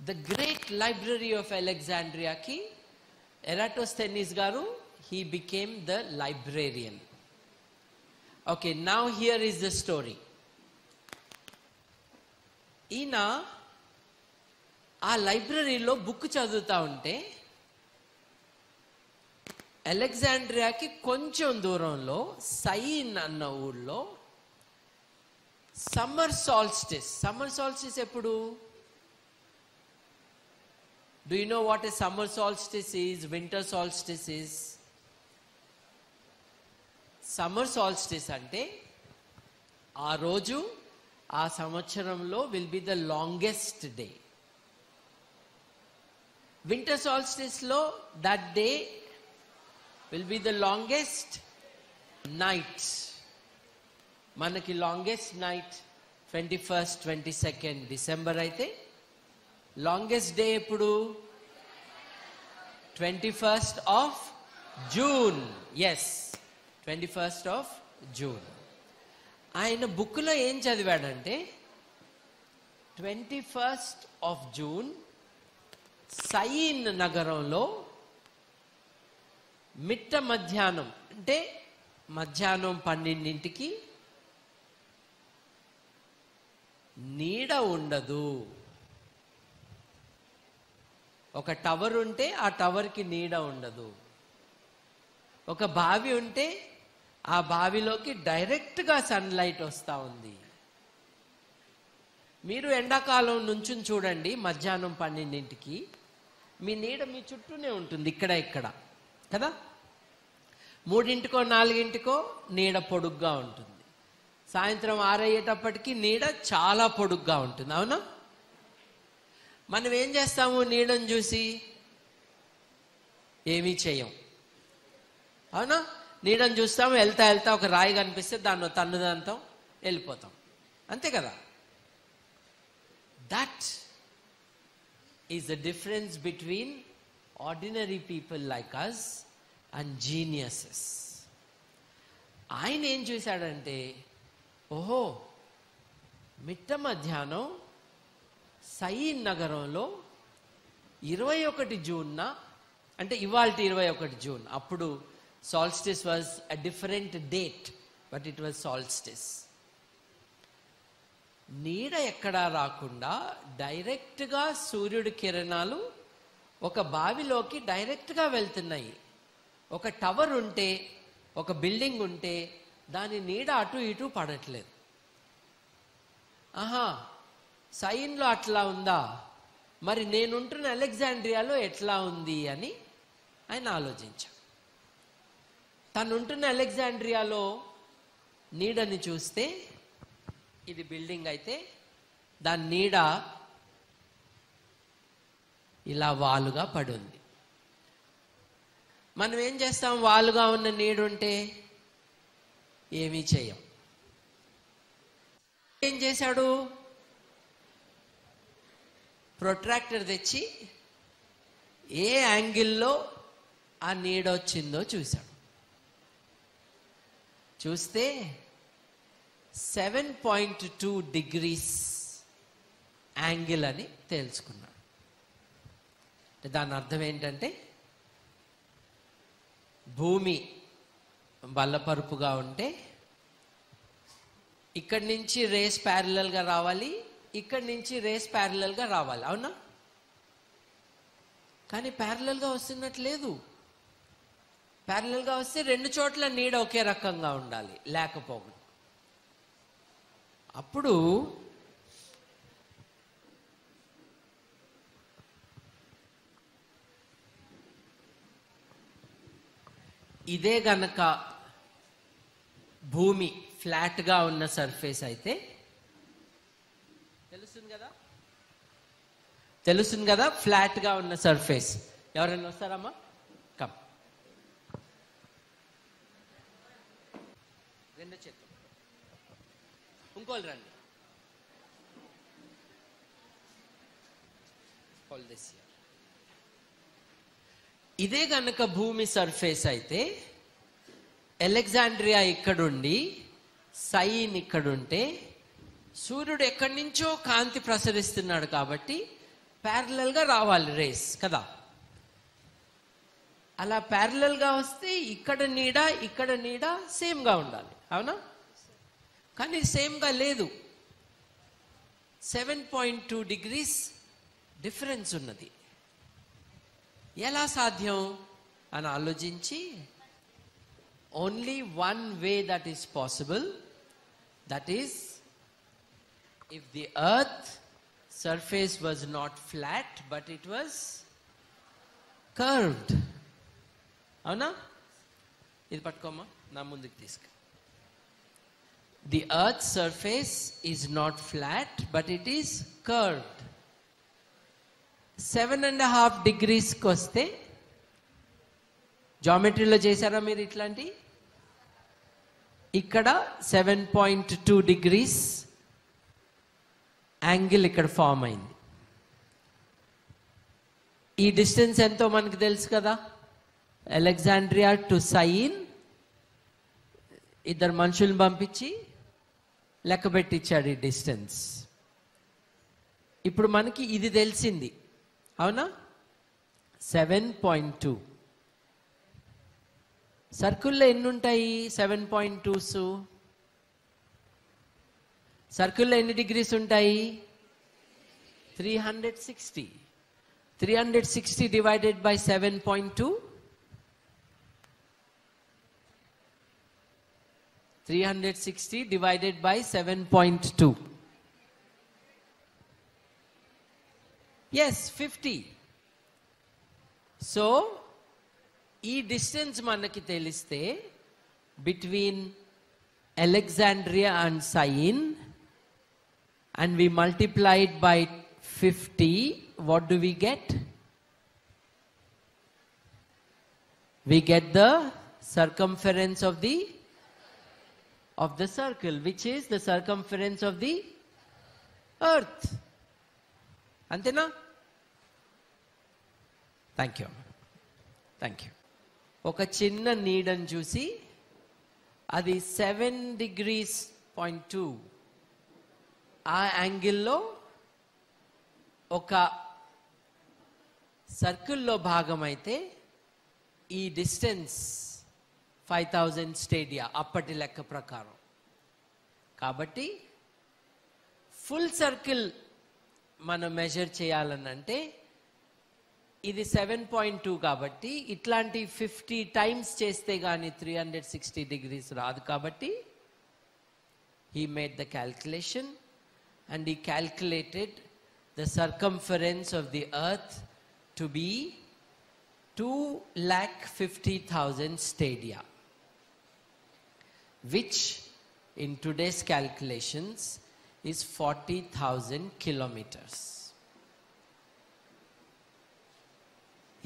The great library of అలెగ్జాండ్రియాకి Eratosthenes గారు he became the librarian okay now here is the story ఈయన ఆ లైబ్రరీలో బుక్ చదువుతా ఉంటే అలెగ్జాండ్రియాకి కొంచెం దూరంలో సైన్ అన్న ఊళ్ళో సమ్మర్ సాల్స్టిస్. సమ్మర్ సాల్స్టిస్ ఎప్పుడు? Do you know what a summer solstice is winter solstice is summer solstice అంటే ఆ రోజు ఆ సంవత్సరంలో will be the longest day winter సాల్స్టిస్లో that day will be the longest night మనకి longest night twenty first twenty second December అయితే longest day ఎప్పుడు? Twenty first of June. Yes twenty first of June. ఆయన బుక్లో ఏం చదివాడంటే twenty first of June Syene నగరంలో మిట్ట మధ్యాహ్నం అంటే మధ్యాహ్నం పన్నెండింటికి నీడ ఉండదు. ఒక టవర్ ఉంటే ఆ టవర్కి నీడ ఉండదు. ఒక బావి ఉంటే ఆ బావిలోకి డైరెక్ట్గా సన్లైట్ వస్తూ ఉంది. మీరు ఎండాకాలం నుంచి చూడండి మధ్యాహ్నం పన్నెండింటికి. మీ నీడ మీ చుట్టూనే ఉంటుంది ఇక్కడ ఇక్కడ. కదా? మూడింటికో నాలుగింటికో నీడ పొడుగ్గా ఉంటుంది. సాయంత్రం ఆరయ్యేటప్పటికి నీడ చాలా పొడుగ్గా ఉంటుంది అవునా? మనం ఏం చేస్తాము? నీడను చూసి ఏమీ చేయం. అవునా? నీడను చూస్తాము వెళ్తా వెళ్తా ఒక రాయి కనిపిస్తే దాన్ని తన్నుదంతం వెళ్ళిపోతాం. అంతే కదా? That is the difference between ordinary people like us and geniuses ఆయన ఏం చూశాడంటే ఓహో మిట్ట మధ్యాహ్నం సయీన్ నగరంలో ఇరవై ఒకటి జూన్న అంటే ఇవాళ ఇరవై ఒకటి జూన్ అప్పుడు solstice was a different date but it was solstice నీడ ఎక్కడా రాకుండా డైరెక్ట్గా సూర్యుడి కిరణాలు ఒక బావిలోకి డైరెక్ట్గా వెళ్తున్నాయి. ఒక టవర్ ఉంటే ఒక బిల్డింగ్ ఉంటే దాని నీడ అటు ఇటు పడట్లేదు. ఆహా సైన్లో అట్లా ఉందా? మరి నేనుంటున్న అలెగ్జాండ్రియాలో ఎట్లా ఉంది అని ఆయన ఆలోచించాం తనుంటున్న అలెగ్జాండ్రియాలో నీడని చూస్తే ఇది బిల్డింగ్ అయితే దాని నీడ ఇలా వాలుగా పడుంది. మనం ఏం చేస్తాం? వాలుగా ఉన్న నీడుంటే ఏమీ చేయం. ఏం చేశాడు? ప్రొట్రాక్టర్ తెచ్చి ఏ యాంగిల్లో ఆ నీడ వచ్చిందో చూశాడు. చూస్తే seven point two degrees angle అని తెలుసుకున్నాడు దాని అర్థం ఏంటంటే భూమి బల్లపరుపుగా ఉంటే ఇక్కడి నుంచి రేస్ ప్యారలల్గా రావాలి ఇక్కడి నుంచి రేస్ ప్యారలల్గా రావాలి. అవునా? కానీ ప్యారలల్గా వస్తున్నట్లేదు ప్యారలల్గా వస్తే రెండు చోట్ల నీడ ఒకే రకంగా ఉండాలి లేకపోకూడదు అప్పుడు ఇదే గనక భూమి ఫ్లాట్గా ఉన్న సర్ఫేస్ అయితే తెలుస్తుంది కదా తెలుస్తుంది కదా ఫ్లాట్గా ఉన్న సర్ఫేస్. ఎవరైనా వస్తారమ్మా? కమ్. రెండు చేతులు. ఇంకోళ్ళు రండి. ఇదే గనక భూమి సర్ఫేస్ అయితే అలెగ్జాండ్రియా ఇక్కడుండి సైన్ ఇక్కడుంటే సూర్యుడు ఎక్కడి నుంచో కాంతి ప్రసరిస్తున్నాడు కాబట్టి ప్యారలల్గా రావాలి రేస్ కదా. అలా ప్యారలల్గా వస్తే ఇక్కడ నీడ ఇక్కడ నీడ సేమ్గా ఉండాలి. అవునా? కానీ సేమ్గా లేదు. Seven point two degrees difference ఉన్నది. ఎలా సాధ్యం? అని ఆలోచించి only one way that is possible that is if the earth surface was not flat but it was curved. అవునా ఇది పట్టుకోమ్మా నా ముందుకు తీసుకు the earth surface is not flat but it is curved seven and half డిగ్రీస్కి వస్తే జామెట్రీలో చేశారా మీరు ఇట్లాంటి ఇక్కడ seven point two degrees angle ఇక్కడ ఫామ్ అయింది. ఈ డిస్టెన్స్ ఎంతో మనకు తెలుసు కదా? అలెగ్జాండ్రియా టు సైన్ ఇద్దరు మనుషుల్ని పంపించి లెక్క పెట్టించాడు ఈ డిస్టెన్స్. ఇప్పుడు మనకి ఇది తెలిసింది. అవునా? Seven point two. సర్కిల్లో ఎన్ని ఉంటాయి సెవెన్ పాయింట్ టూస్? సర్కిల్లో ఎన్ని డిగ్రీస్ ఉంటాయి? Three hundred sixty three hundred sixty divided by seven point two three hundred sixty divided by seven point two yes fifty so ఈ డిస్టెన్స్ మనకి తెలిస్తే between Alexandria and Syene, and we multiply it by 50, what do we get? We get the circumference of the of the circle, which is the circumference of the earth. అంతేనా thank you thank you ఒక చిన్న నీడని చూసి అది seven degrees point two ఆ యాంగిల్లో ఒక సర్కిల్లో భాగమైతే ఈ డిస్టెన్స్ ఫైవ్ థౌజండ్ స్టేడియా అప్పటి లెక్క ప్రకారం. కాబట్టి ఫుల్ సర్కిల్ మనం మెజర్ చేయాలనంటే ఇది సెవెన్ పాయింట్ టూ కాబట్టి ఇట్లాంటి ఫిఫ్టీ టైమ్స్ చేస్తే కానీ త్రీ హండ్రెడ్ సిక్స్టీ డిగ్రీస్ రాదు కాబట్టి he made the calculation. and he calculated the circumference of the earth to be 2 lakh 50,000 stadia, which in today's calculations is 40,000 kilometers.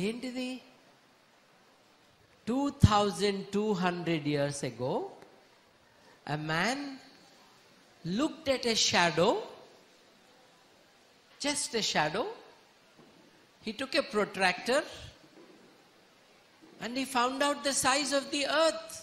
ఏంటిది two thousand two hundred years ago a man looked at a shadow, just a shadow. He took a protractor and he found out the size of the earth.